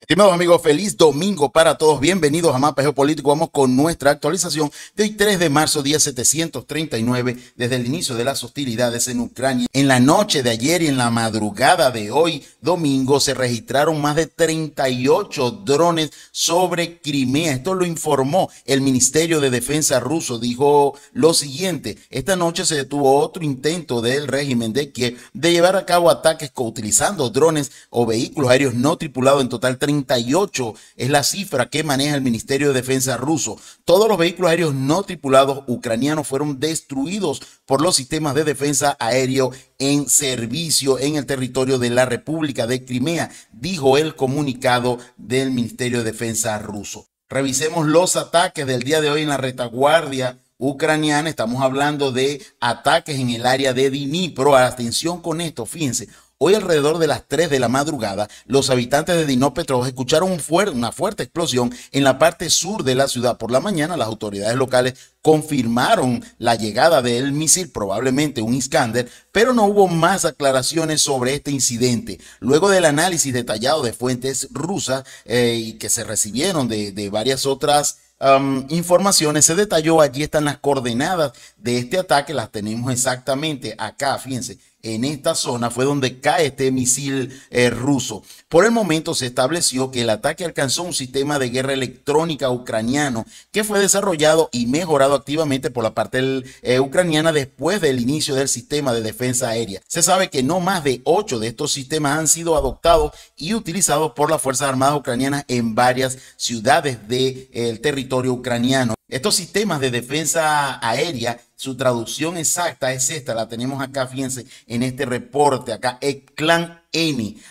Estimados amigos, feliz domingo para todos. Bienvenidos a Mapa Geopolítico. Vamos con nuestra actualización de hoy 3 de marzo, día 739, desde el inicio de las hostilidades en Ucrania. En la noche de ayer y en la madrugada de hoy, domingo, se registraron más de 38 drones sobre Crimea. Esto lo informó el Ministerio de Defensa ruso. Dijo lo siguiente, esta noche se detuvo otro intento del régimen de Kiev de llevar a cabo ataques utilizando drones o vehículos aéreos no tripulados en total 38 es la cifra que maneja el Ministerio de Defensa ruso. Todos los vehículos aéreos no tripulados ucranianos fueron destruidos por los sistemas de defensa aéreo en servicio en el territorio de la República de Crimea, dijo el comunicado del Ministerio de Defensa ruso. Revisemos los ataques del día de hoy en la retaguardia ucraniana. Estamos hablando de ataques en el área de Dnipro. Atención con esto, fíjense. Hoy alrededor de las 3 de la madrugada, los habitantes de Dinópetro escucharon una fuerte explosión en la parte sur de la ciudad. Por la mañana, las autoridades locales confirmaron la llegada del misil, probablemente un Iskander, pero no hubo más aclaraciones sobre este incidente. Luego del análisis detallado de fuentes rusas eh, y que se recibieron de, varias otras informaciones, se detalló, allí están las coordenadas de este ataque, las tenemos exactamente acá, fíjense, en esta zona fue donde cae este misil eh, ruso. Por el momento se estableció que el ataque alcanzó un sistema de guerra electrónica ucraniano que fue desarrollado y mejorado activamente por la parte eh, ucraniana después del inicio del sistema de defensa aérea. Se sabe que no más de ocho de estos sistemas han sido adoptados y utilizados por las Fuerzas Armadas ucranianas en varias ciudades del eh, territorio ucraniano. Estos sistemas de defensa aérea, su traducción exacta es esta, la tenemos acá, fíjense, en este reporte, acá, Clan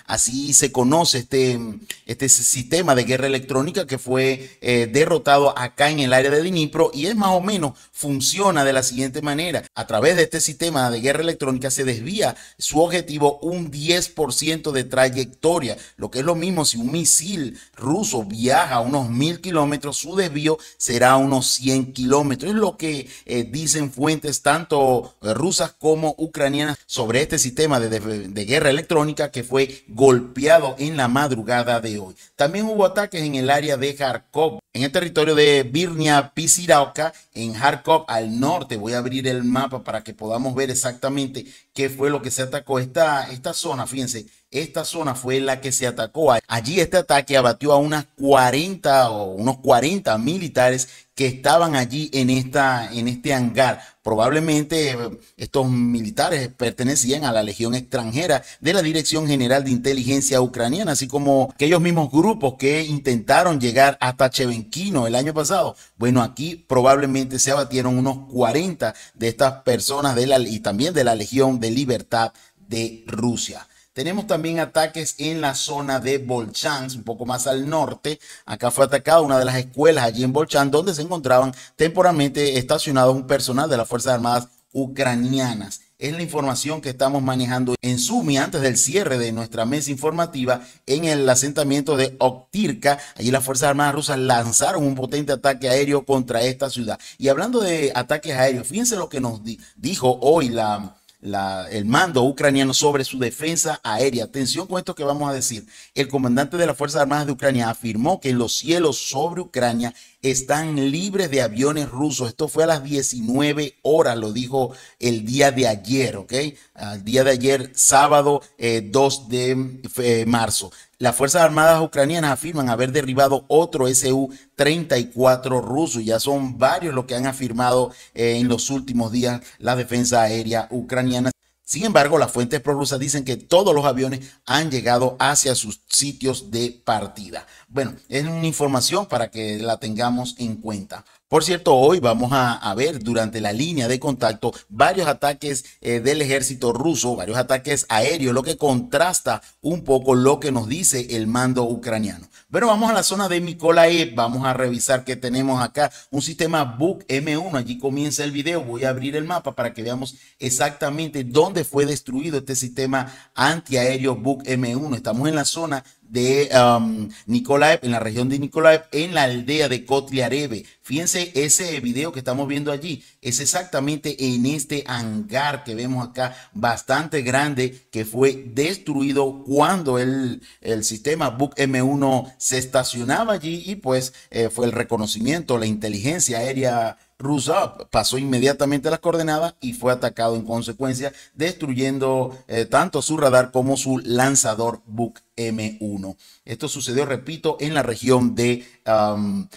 Así se conoce este, este sistema de guerra electrónica que fue eh, derrotado acá en el área de Dnipro y es más o menos funciona de la siguiente manera. A través de este sistema de guerra electrónica se desvía su objetivo un 10% de trayectoria, lo que es lo mismo si un misil ruso viaja unos mil kilómetros, su desvío será unos 100 kilómetros. Es lo que eh, dicen fuentes tanto eh, rusas como ucranianas sobre este sistema de guerra electrónica que fue golpeado en la madrugada de hoy. También hubo ataques en el área de Kharkov, en el territorio de Birnia Pisirauka, en Kharkov al norte. Voy a abrir el mapa para que podamos ver exactamente qué fue lo que se atacó. Esta, esta zona, fíjense, esta zona fue la que se atacó. Allí este ataque abatió a unas 40 o unos 40 militares que estaban allí en, esta, en este hangar. Probablemente eh, estos militares pertenecían a la Legión extranjera de la Dirección General de Inteligencia Ucraniana, así como aquellos mismos grupos que intentaron llegar hasta Chevenkino el año pasado. Bueno, aquí probablemente se abatieron unos 40 de estas personas de la, y también de la Legión de Libertad de Rusia. Tenemos también ataques en la zona de Bolchansk, un poco más al norte. Acá fue atacada una de las escuelas allí en Bolchansk, donde se encontraban temporalmente estacionados un personal de las Fuerzas Armadas ucranianas. Es la información que estamos manejando en Sumi antes del cierre de nuestra mesa informativa en el asentamiento de Oktirka. Allí las Fuerzas Armadas rusas lanzaron un potente ataque aéreo contra esta ciudad. Y hablando de ataques aéreos, fíjense lo que nos dijo hoy la, el mando ucraniano sobre su defensa aérea. Atención con esto que vamos a decir. El comandante de las Fuerzas Armadas de Ucrania afirmó que en los cielos sobre Ucrania están libres de aviones rusos. Esto fue a las 19 horas, lo dijo el día de ayer, ¿ok? El día de ayer, sábado 2 eh, de eh, marzo. Las Fuerzas Armadas ucranianas afirman haber derribado otro Su-34 ruso. Ya son varios los que han afirmado eh, en los últimos días la defensa aérea ucraniana. Sin embargo, las fuentes prorrusas dicen que todos los aviones han llegado hacia sus sitios de partida. Bueno, es una información para que la tengamos en cuenta. Por cierto, hoy vamos a, ver durante la línea de contacto varios ataques eh, del ejército ruso, varios ataques aéreos, lo que contrasta un poco lo que nos dice el mando ucraniano. Pero vamos a la zona de Mykolaiv, vamos a revisar que tenemos acá un sistema Buk M1. Allí comienza el video, voy a abrir el mapa para que veamos exactamente dónde fue destruido este sistema antiaéreo Buk M1. Estamos en la zona de um, Nikolaev, en la región de Nikolaev, en la aldea de Kotliareve. Fíjense ese video que estamos viendo allí, es exactamente en este hangar que vemos acá, bastante grande, que fue destruido cuando el, el sistema Book M1 se estacionaba allí y pues eh, fue el reconocimiento, la inteligencia aérea rusa pasó inmediatamente a las coordenadas y fue atacado en consecuencia, destruyendo eh, tanto su radar como su lanzador Buk M1. Esto sucedió, repito, en la región de um,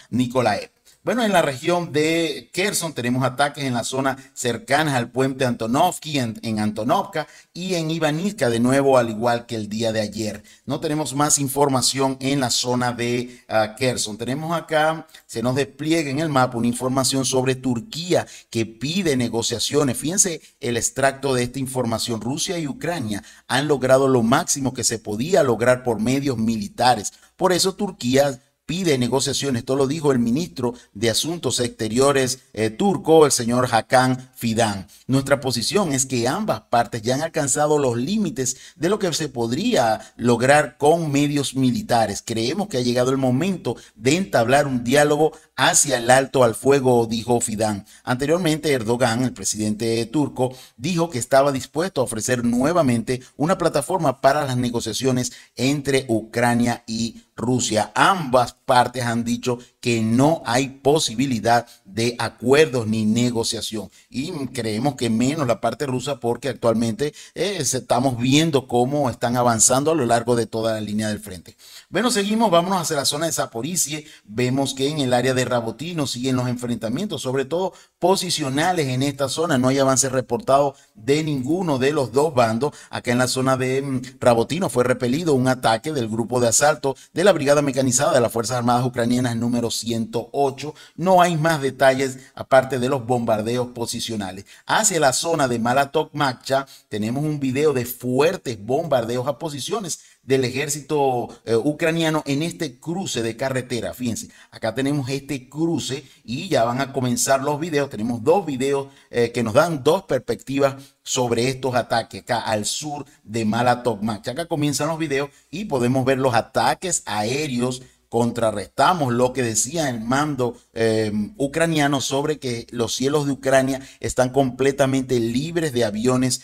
bueno, en la región de Kherson tenemos ataques en la zona cercana al puente Antonovki, en, Antonovka y en Ivanivka de nuevo, al igual que el día de ayer. No tenemos más información en la zona de uh. Tenemos acá, se nos despliega en el mapa una información sobre Turquía que pide negociaciones. Fíjense el extracto de esta información. Rusia y Ucrania han logrado lo máximo que se podía lograr por medios militares. Por eso Turquía pide negociaciones. Esto lo dijo el ministro de Asuntos Exteriores eh, turco, el señor Hakan Fidan. Nuestra posición es que ambas partes ya han alcanzado los límites de lo que se podría lograr con medios militares. Creemos que ha llegado el momento de entablar un diálogo hacia el alto al fuego, dijo Fidan. Anteriormente, Erdogan, el presidente turco, dijo que estaba dispuesto a ofrecer nuevamente una plataforma para las negociaciones entre Ucrania y Rusia. Ambas partes han dicho que no hay posibilidad de acuerdos ni negociación. Y creemos que menos la parte rusa porque actualmente eh, estamos viendo cómo están avanzando a lo largo de toda la línea del frente. Bueno, seguimos, vámonos hacia la zona de Zaporicie. Vemos que en el área de Rabotino siguen los enfrentamientos, sobre todo posicionales en esta zona. No hay avance reportado de ninguno de los dos bandos. Acá en la zona de mm, Rabotino fue repelido un ataque del grupo de asalto de la Brigada Mecanizada de las Fuerzas Armadas Ucranianas número 108. No hay más detalles aparte de los bombardeos posicionales. Hacia la zona de Malatok Makcha tenemos un video de fuertes bombardeos a posiciones del ejército eh, ucraniano en este cruce de carretera. Fíjense, acá tenemos este cruce y ya van a comenzar los videos. Tenemos dos videos eh, que nos dan dos perspectivas sobre estos ataques acá al sur de Malatokmak. Acá comienzan los videos y podemos ver los ataques aéreos contrarrestamos lo que decía el mando eh, ucraniano sobre que los cielos de Ucrania están completamente libres de aviones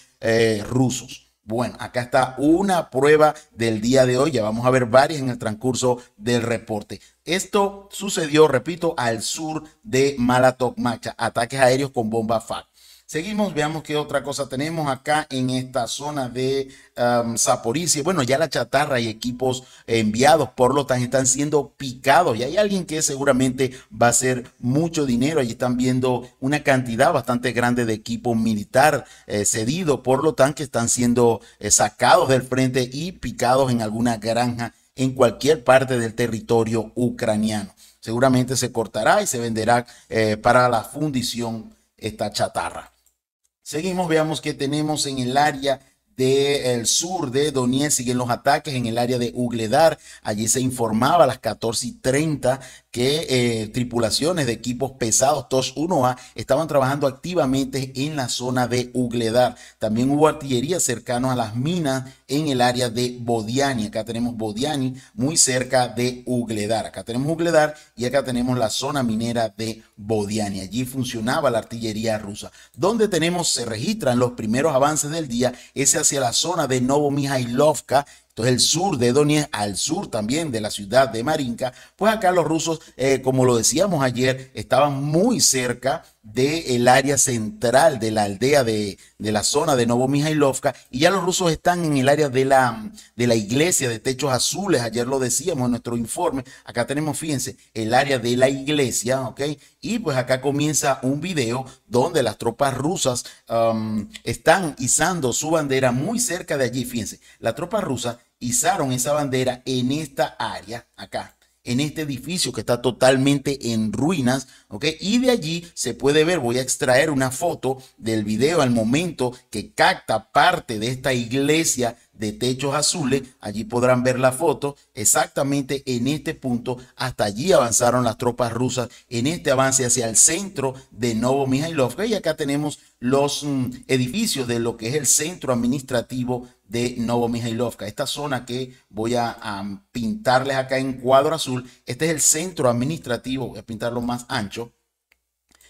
rusos. Bueno, acá está una prueba del día de hoy. Ya vamos a ver varias en el transcurso del reporte. Esto sucedió, repito, al sur de Malatok Macha. Ataques aéreos con bomba FAC. Seguimos, veamos qué otra cosa tenemos acá en esta zona de um, Bueno, ya la chatarra y equipos enviados por lo tanto están siendo picados y hay alguien que seguramente va a hacer mucho dinero. Allí están viendo una cantidad bastante grande de equipo militar eh, cedido por lo tanto que están siendo eh, sacados del frente y picados en alguna granja en cualquier parte del territorio ucraniano. Seguramente se cortará y se venderá eh, para la fundición esta chatarra. Seguimos, veamos que tenemos en el área del sur de Donetsk siguen los ataques en el área de Ugledar. Allí se informaba a las 14 y 30 que eh, tripulaciones de equipos pesados TOS 1A estaban trabajando activamente en la zona de Ugledar. También hubo artillería cercano a las minas en el área de Bodiani. Acá tenemos Bodiani muy cerca de Ugledar. Acá tenemos Ugledar y acá tenemos la zona minera de Bodiani. Allí funcionaba la artillería rusa. Donde tenemos, se registran los primeros avances del día, es hacia la zona de Novomihailovka entonces el sur de Donetsk, al sur también de la ciudad de Marinka, pues acá los rusos, eh, como lo decíamos ayer, estaban muy cerca del área central de la aldea de, la zona de Novomihailovka y ya los rusos están en el área de la, de la iglesia de techos azules, ayer lo decíamos en nuestro informe, acá tenemos, fíjense, el área de la iglesia, ¿ok? Y pues acá comienza un video donde las tropas rusas están izando su bandera muy cerca de allí, fíjense, la tropa rusa izaron esa bandera en esta área, acá, en este edificio que está totalmente en ruinas, ¿ok? Y de allí se puede ver, voy a extraer una foto del video al momento que capta parte de esta iglesia de techos azules. Allí podrán ver la foto. Exactamente en este punto, hasta allí avanzaron las tropas rusas en este avance hacia el centro de Novo Mihailovka. Y acá tenemos los mm, edificios de lo que es el centro administrativo de Novo Mihailovka. Esta zona que voy a, a pintarles acá en cuadro azul, este es el centro administrativo, voy a pintarlo más ancho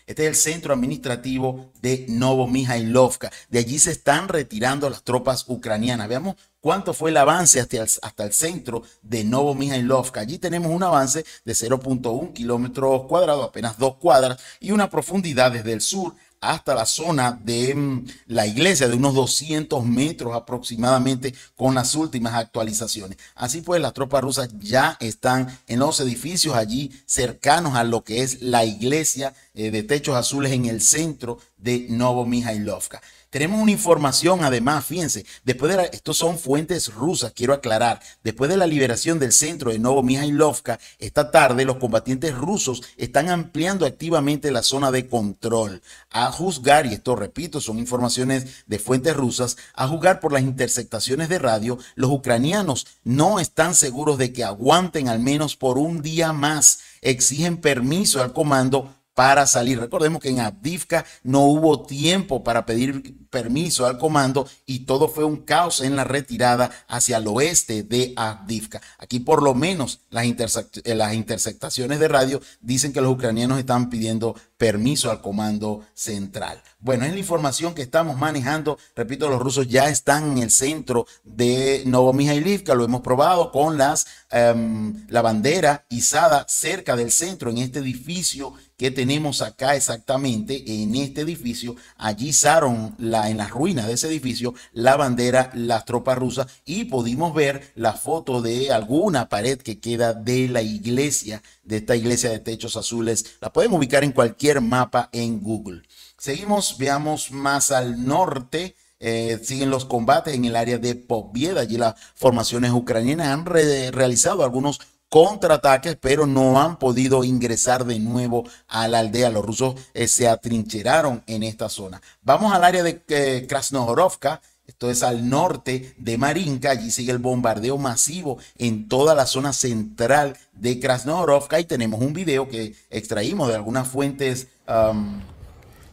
este es el centro administrativo de Novo Mihailovka. De allí se están retirando las tropas ucranianas. Veamos cuánto fue el avance hasta el, hasta el centro de Novo Mihailovka. Allí tenemos un avance de 0.1 kilómetros cuadrados, apenas dos cuadras, y una profundidad desde el sur hasta la zona de mm, la iglesia de unos 200 metros aproximadamente con las últimas actualizaciones. Así pues, las tropas rusas ya están en los edificios allí cercanos a lo que es la iglesia eh, de techos azules en el centro de Novo Mihailovka. Tenemos una información además, fíjense, después de la, estos son fuentes rusas, quiero aclarar, después de la liberación del centro de Novo Mihailovka, esta tarde los combatientes rusos están ampliando activamente la zona de control. A juzgar, y esto repito, son informaciones de fuentes rusas, a juzgar por las interceptaciones de radio, los ucranianos no están seguros de que aguanten al menos por un día más. Exigen permiso al comando para salir. Recordemos que en Abdivka no hubo tiempo para pedir permiso al comando y todo fue un caos en la retirada hacia el oeste de Abdivka. Aquí por lo menos las, eh, las interceptaciones de radio dicen que los ucranianos están pidiendo permiso al comando central. Bueno, es la información que estamos manejando. Repito, los rusos ya están en el centro de Novomihailivka. Lo hemos probado con las, em, la bandera izada cerca del centro en este edificio que tenemos acá exactamente en este edificio. Allí izaron la, en las ruinas de ese edificio la bandera, las tropas rusas y pudimos ver la foto de alguna pared que queda de la iglesia, de esta iglesia de techos azules. La podemos ubicar en cualquier mapa en Google. Seguimos, veamos más al norte. Eh, siguen los combates en el área de Povieda. Allí las formaciones ucranianas han realizado algunos contraataques, pero no han podido ingresar de nuevo a la aldea. Los rusos eh, se atrincheraron en esta zona. Vamos al área de eh, Krasnohorovka. Esto es al norte de Marinka. Allí sigue el bombardeo masivo en toda la zona central de Krasnohorovka. Y tenemos un video que extraímos de algunas fuentes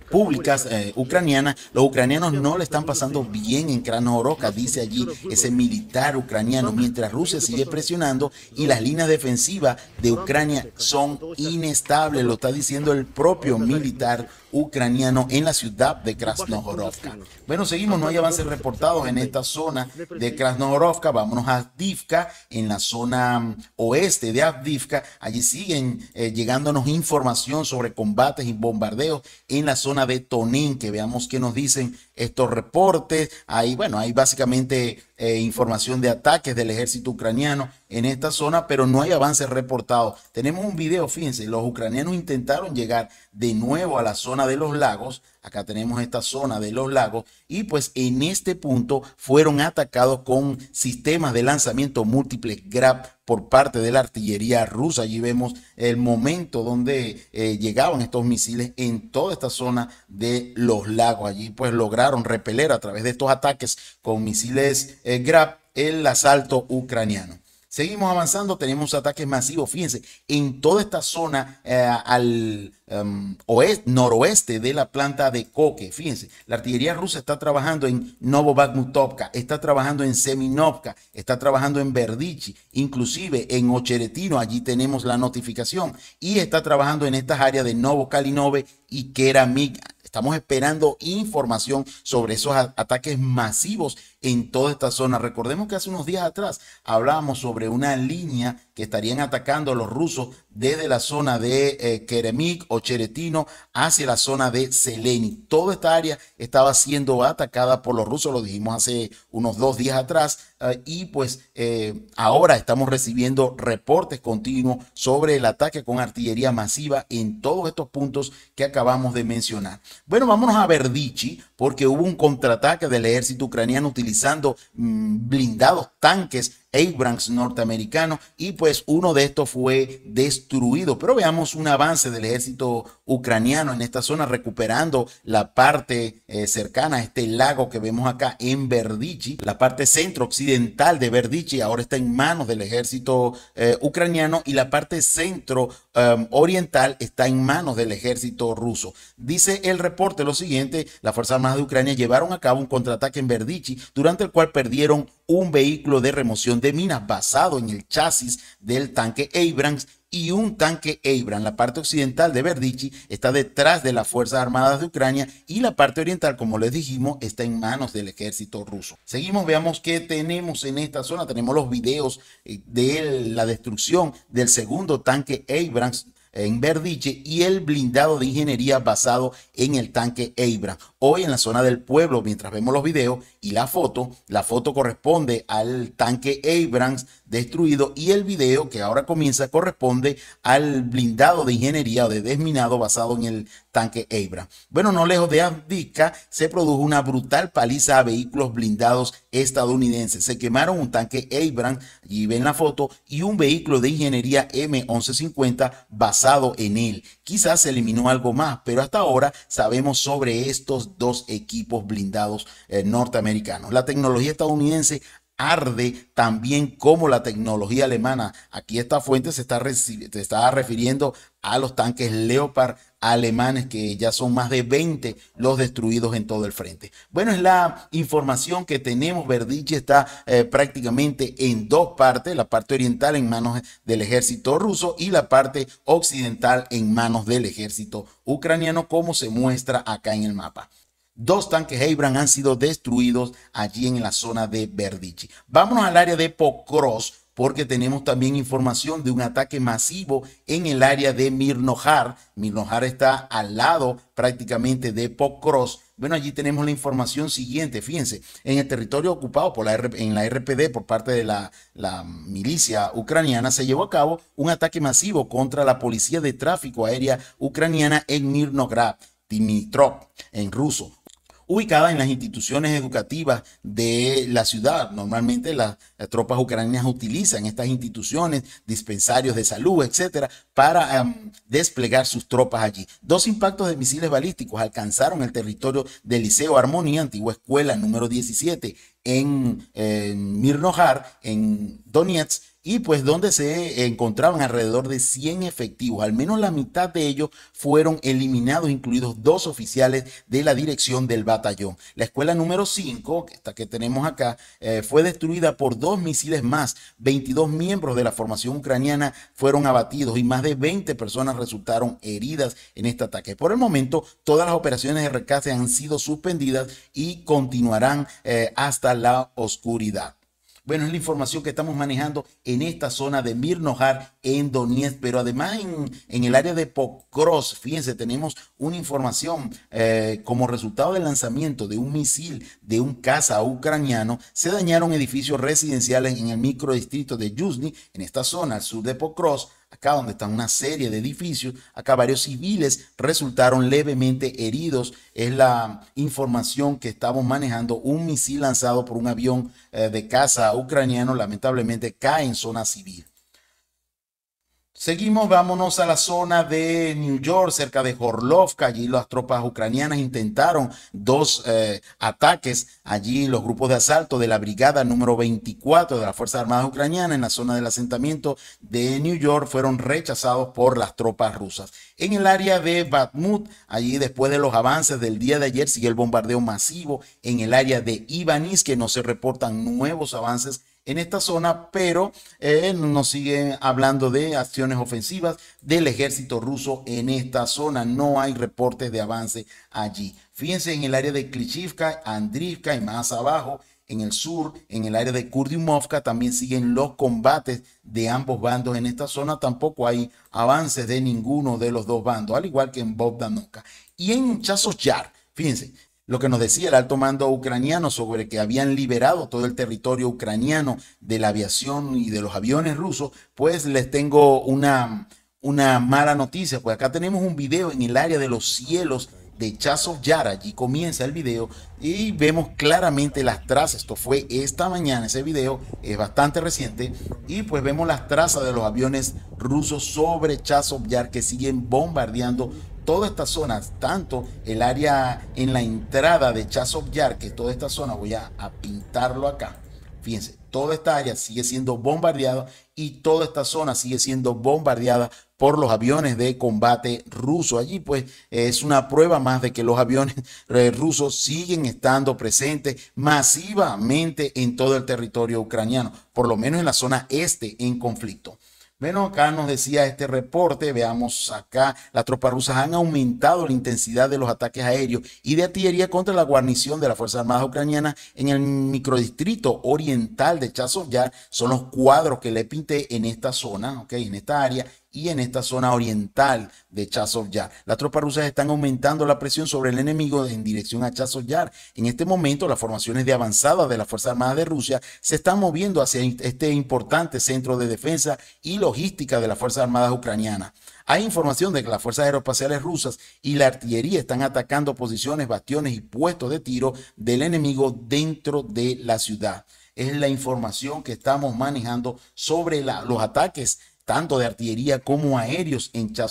públicas eh, ucranianas, los ucranianos no le están pasando bien en Krasnohorivka, dice allí ese militar ucraniano, mientras Rusia sigue presionando y las líneas defensivas de Ucrania son inestables, lo está diciendo el propio militar ucraniano en la ciudad de Krasnohorovka. Bueno, seguimos, no hay avances reportados en esta zona de Krasnohorovka. Vámonos a Avdivka, en la zona mm, oeste de Avdivka. Allí siguen eh, llegándonos información sobre combates y bombardeos en la zona de Tonin, que veamos qué nos dicen estos reportes. Ahí, bueno, hay básicamente eh, información de ataques del ejército ucraniano en esta zona, pero no hay avances reportados. Tenemos un video, fíjense, los ucranianos intentaron llegar de nuevo a la zona de los lagos. Acá tenemos esta zona de los lagos y pues en este punto fueron atacados con sistemas de lanzamiento múltiples GRAP por parte de la artillería rusa. Allí vemos el momento donde eh, llegaban estos misiles en toda esta zona de los lagos. Allí pues lograron repeler a través de estos ataques con misiles eh, GRAP el asalto ucraniano. Seguimos avanzando, tenemos ataques masivos, fíjense, en toda esta zona eh, al em, oeste, noroeste de la planta de Koke. Fíjense, la artillería rusa está trabajando en Novobakhmutovka, está trabajando en Seminovka, está trabajando en Verdichi, inclusive en Ocheretino, allí tenemos la notificación, y está trabajando en estas áreas de Novokalinove y Keramik Estamos esperando información sobre esos ataques masivos en toda esta zona. Recordemos que hace unos días atrás hablábamos sobre una línea que estarían atacando a los rusos desde la zona de eh, Keremik o Cheretino hacia la zona de Seleni. Toda esta área estaba siendo atacada por los rusos, lo dijimos hace unos dos días atrás, eh, y pues eh, ahora estamos recibiendo reportes continuos sobre el ataque con artillería masiva en todos estos puntos que acabamos de mencionar. Bueno, vámonos a Verdichi, porque hubo un contraataque del ejército ucraniano utilizando mm, blindados tanques Abrams norteamericano y pues uno de estos fue destruido. Pero veamos un avance del ejército ucraniano en esta zona recuperando la parte eh, cercana a este lago que vemos acá en Verdichi. La parte centro occidental de Verdichi ahora está en manos del ejército eh, ucraniano y la parte centro um, oriental está en manos del ejército ruso. Dice el reporte lo siguiente, las Fuerzas Armadas de Ucrania llevaron a cabo un contraataque en Verdichi durante el cual perdieron un vehículo de remoción de minas basado en el chasis del tanque Abrams y un tanque Abrams. La parte occidental de Verdichi está detrás de las Fuerzas Armadas de Ucrania y la parte oriental, como les dijimos, está en manos del ejército ruso. Seguimos, veamos qué tenemos en esta zona. Tenemos los videos eh, de la destrucción del segundo tanque Abrams en Verdiche y el blindado de ingeniería basado en el tanque Abrams. Hoy en la zona del pueblo, mientras vemos los videos y la foto, la foto corresponde al tanque Abrams destruido y el video que ahora comienza corresponde al blindado de ingeniería o de desminado basado en el tanque Abrams. Bueno, no lejos de Abdica se produjo una brutal paliza a vehículos blindados estadounidenses. Se quemaron un tanque Abrams, allí ven la foto, y un vehículo de ingeniería M1150 basado en él. Quizás se eliminó algo más, pero hasta ahora sabemos sobre estos dos equipos blindados eh, norteamericanos. La tecnología estadounidense arde también como la tecnología alemana. Aquí esta fuente se está, refiriendo a los tanques Leopard alemanes, que ya son más de 20 los destruidos en todo el frente. Bueno, es la información que tenemos. Verdiche está eh, prácticamente en dos partes, la parte oriental en manos del ejército ruso y la parte occidental en manos del ejército ucraniano, como se muestra acá en el mapa. Dos tanques Abrams han sido destruidos allí en la zona de Verdichi. Vámonos al área de Pokros porque tenemos también información de un ataque masivo en el área de Mirnojar. Mirnojar está al lado prácticamente de Pokros. Bueno, allí tenemos la información siguiente. Fíjense, en el territorio ocupado por la en la RPD por parte de la, la, milicia ucraniana se llevó a cabo un ataque masivo contra la policía de tráfico aérea ucraniana en Mirnograd. Dimitrov en ruso ubicada en las instituciones educativas de la ciudad. Normalmente las, tropas ucranianas utilizan estas instituciones, dispensarios de salud, etcétera, para desplegar sus tropas allí. Dos impactos de misiles balísticos alcanzaron el territorio del Liceo Armonía, antigua escuela número 17, en, Mirnojar, en Donetsk y pues donde se encontraban alrededor de 100 efectivos. Al menos la mitad de ellos fueron eliminados, incluidos dos oficiales de la dirección del batallón. La escuela número 5, esta que tenemos acá, eh, fue destruida por dos misiles más. 22 miembros de la formación ucraniana fueron abatidos y más de 20 personas resultaron heridas en este ataque. Por el momento, todas las operaciones de rescate han sido suspendidas y continuarán eh, hasta la oscuridad. Bueno, es la información que estamos manejando en esta zona de Mirnojar, en Donetsk, pero además en, el área de Pokros, fíjense, tenemos una información eh, como resultado del lanzamiento de un misil de un caza ucraniano, se dañaron edificios residenciales en el microdistrito de Yuzhny, en esta zona al sur de Pokros, acá donde están una serie de edificios, acá varios civiles resultaron levemente heridos. Es la información que estamos manejando. Un misil lanzado por un avión eh, de caza ucraniano lamentablemente cae en zona civil. Seguimos, vámonos a la zona de New York, cerca de Horlovka. Allí las tropas ucranianas intentaron dos eh, ataques. Allí los grupos de asalto de la brigada número 24 de las Fuerzas Armadas Ucranianas en la zona del asentamiento de New York fueron rechazados por las tropas rusas. En el área de Bakhmut, allí después de los avances del día de ayer, sigue el bombardeo masivo. En el área de Ivanis, que no se reportan nuevos avances en esta zona, pero eh, nos siguen hablando de acciones ofensivas del ejército ruso en esta zona. No hay reportes de avance allí. Fíjense en el área de Klishivka, Andrivka y más abajo, en el sur, en el área de Kurdimovka, también siguen los combates de ambos bandos en esta zona. Tampoco hay avances de ninguno de los dos bandos, al igual que en Bogdanovka. Y en Chasosyar, fíjense, lo que nos decía el alto mando ucraniano sobre que habían liberado todo el territorio ucraniano de la aviación y de los aviones rusos, pues les tengo una, una mala noticia, pues acá tenemos un video en el área de los cielos de Chazov Yar. Allí comienza el video y vemos claramente las trazas. Esto fue esta mañana, ese video es bastante reciente. Y pues vemos las trazas de los aviones rusos sobre Chazov Yar que siguen bombardeando toda esta zona, tanto el área en la entrada de Chazov Yar, que toda esta zona, voy a, a pintarlo acá. Fíjense, toda esta área sigue siendo bombardeada y toda esta zona sigue siendo bombardeada por los aviones de combate rusos. Allí pues es una prueba más de que los aviones eh, rusos siguen estando presentes masivamente en todo el territorio ucraniano, por lo menos en la zona este en conflicto. Bueno, acá nos decía este reporte, veamos acá, las tropas rusas han aumentado la intensidad de los ataques aéreos y de artillería contra la guarnición de las Fuerzas Armadas Ucranianas en el microdistrito oriental de Chazov Yar. Son los cuadros que le pinté en esta zona, ok, en esta área y en esta zona oriental de Chazov Yar. Las tropas rusas están aumentando la presión sobre el enemigo en dirección a Chazov Yar. En este momento, las formaciones de avanzada de las Fuerzas Armadas de Rusia se están moviendo hacia este importante centro de defensa y logística de las Fuerzas Armadas ucranianas. Hay información de que las fuerzas aeroespaciales rusas y la artillería están atacando posiciones, bastiones y puestos de tiro del enemigo dentro de la ciudad. Es la información que estamos manejando sobre los ataques tanto de artillería como aéreos en ya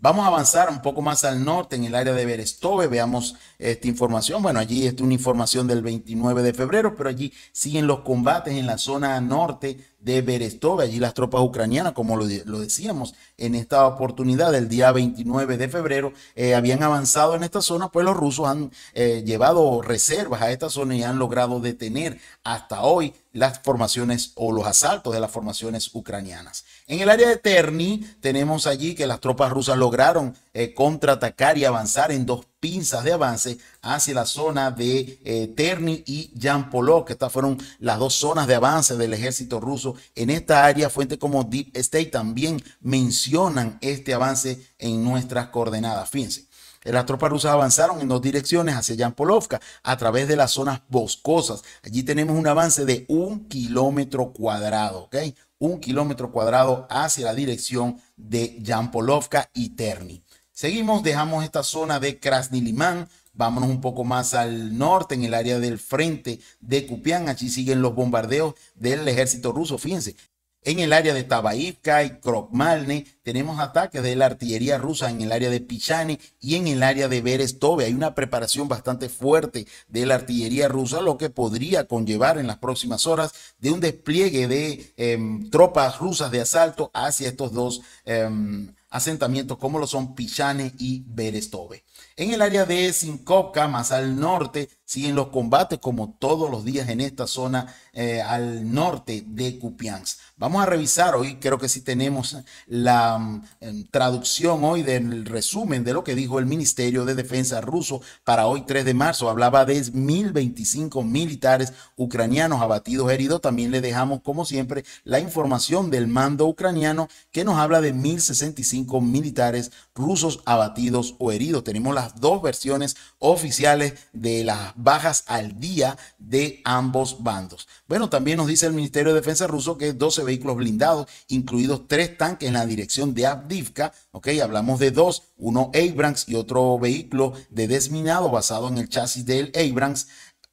Vamos a avanzar un poco más al norte en el área de Berestove. Veamos esta información. Bueno, allí está una información del 29 de febrero, pero allí siguen los combates en la zona norte de Berestov. Allí las tropas ucranianas, como lo, decíamos en esta oportunidad del día 29 de febrero, eh, habían avanzado en esta zona, pues los rusos han eh, llevado reservas a esta zona y han logrado detener hasta hoy las formaciones o los asaltos de las formaciones ucranianas. En el área de Terni tenemos allí que las tropas rusas lograron eh, contraatacar y avanzar en dos pinzas de avance hacia la zona de eh, Terni y Yampolok, que estas fueron las dos zonas de avance del ejército ruso. En esta área, fuentes como Deep State también mencionan este avance en nuestras coordenadas. Fíjense. Las tropas rusas avanzaron en dos direcciones hacia Yampolovka a través de las zonas boscosas. Allí tenemos un avance de un kilómetro cuadrado, ¿ok? Un kilómetro cuadrado hacia la dirección de Yampolovka y Terni. Seguimos, dejamos esta zona de Krasnilimán, vámonos un poco más al norte, en el área del frente de Kupián. Allí siguen los bombardeos del ejército ruso. Fíjense, en el área de Tabaivka y Krokmalne tenemos ataques de la artillería rusa en el área de Pichane y en el área de Berestove. Hay una preparación bastante fuerte de la artillería rusa, lo que podría conllevar en las próximas horas de un despliegue de em, tropas rusas de asalto hacia estos dos em, asentamientos como lo son Pichane y Berestove. En el área de Sinkovka, más al norte, siguen los combates como todos los días en esta zona eh, al norte de Kupiansk. Vamos a revisar hoy, creo que sí tenemos la mm, em, traducción hoy del resumen de lo que dijo el Ministerio de Defensa ruso para hoy 3 de marzo. Hablaba de 1025 militares ucranianos abatidos, heridos. También le dejamos, como siempre, la información del mando ucraniano que nos habla de 1065 militares rusos abatidos o heridos. Tenemos las dos versiones oficiales de las bajas al día de ambos bandos. Bueno, también nos dice el Ministerio de Defensa ruso que 12 vehículos blindados, incluidos tres tanques en la dirección de Abdivka, ok, hablamos de dos, uno Abrams y otro vehículo de desminado basado en el chasis del Abrams,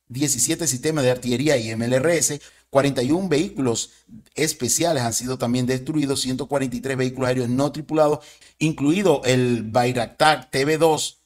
17 sistemas de artillería y MLRS, 41 vehículos especiales han sido también destruidos, 143 vehículos aéreos no tripulados, incluido el Bayraktar TB2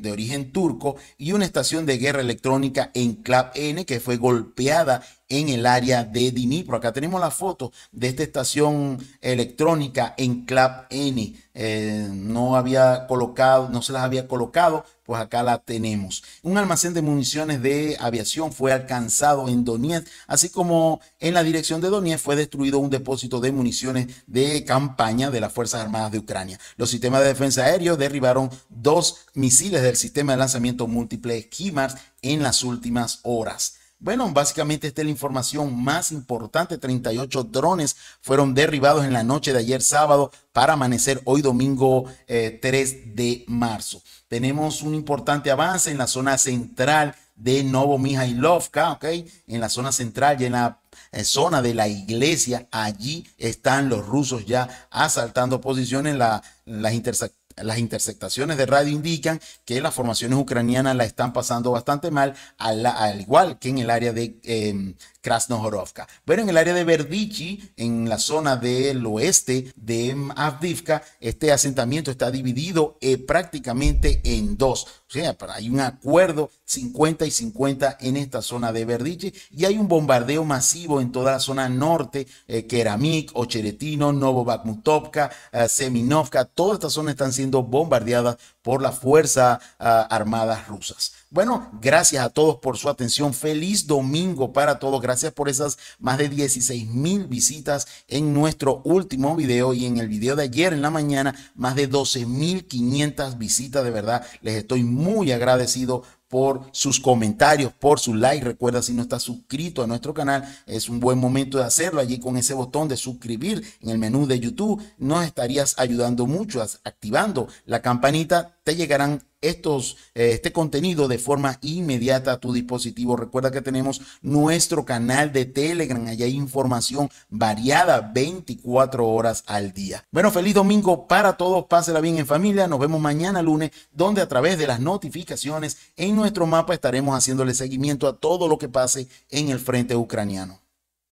de origen turco, y una estación de guerra electrónica en Club N que fue golpeada en el área de Dnipro. Acá tenemos la foto de esta estación electrónica en Club N. Eh, no había colocado, no se las había colocado, pues acá la tenemos. Un almacén de municiones de aviación fue alcanzado en Donetsk, así como en la dirección de Donetsk fue destruido un depósito de municiones de campaña de las Fuerzas Armadas de Ucrania. Los sistemas de defensa aéreo derribaron dos misiles del sistema de lanzamiento múltiple HIMARS en las últimas horas. Bueno, básicamente esta es la información más importante. 38 drones fueron derribados en la noche de ayer sábado para amanecer hoy domingo 3 eh, de marzo. Tenemos un importante avance en la zona central de Novo Mihailovka, ¿ok? En la zona central y en la eh, zona de la iglesia, allí están los rusos ya asaltando posiciones. La, las las interceptaciones de radio indican que las formaciones ucranianas la están pasando bastante mal, al, igual que en el área de eh, Krasnohorovka. Bueno, en el área de Verdichi, en la zona del oeste de Avdivka, este asentamiento está dividido eh, prácticamente en dos. O sea, hay un acuerdo 50 y 50 en esta zona de Verdichi y hay un bombardeo masivo en toda la zona norte, eh, Keramik, Ocheretino, Novobakmutovka, eh, Seminovka, todas estas zonas están siendo bombardeadas por las Fuerzas ah, Armadas rusas. Bueno, gracias a todos por su atención. Feliz domingo para todos. Gracias por esas más de 16 mil visitas en nuestro último video y en el video de ayer en la mañana, más de 12 mil 500 visitas. De verdad, les estoy muy agradecido por sus comentarios, por su like. Recuerda, si no estás suscrito a nuestro canal, es un buen momento de hacerlo. Allí con ese botón de suscribir en el menú de YouTube, nos estarías ayudando mucho activando la campanita. Te llegarán estos, eh, este contenido de forma inmediata a tu dispositivo. Recuerda que tenemos nuestro canal de Telegram. Allá hay información variada 24 horas al día. Bueno, feliz domingo para todos. Pásela bien en familia. Nos vemos mañana lunes, donde a través de las notificaciones en nuestro mapa estaremos haciéndole seguimiento a todo lo que pase en el frente ucraniano.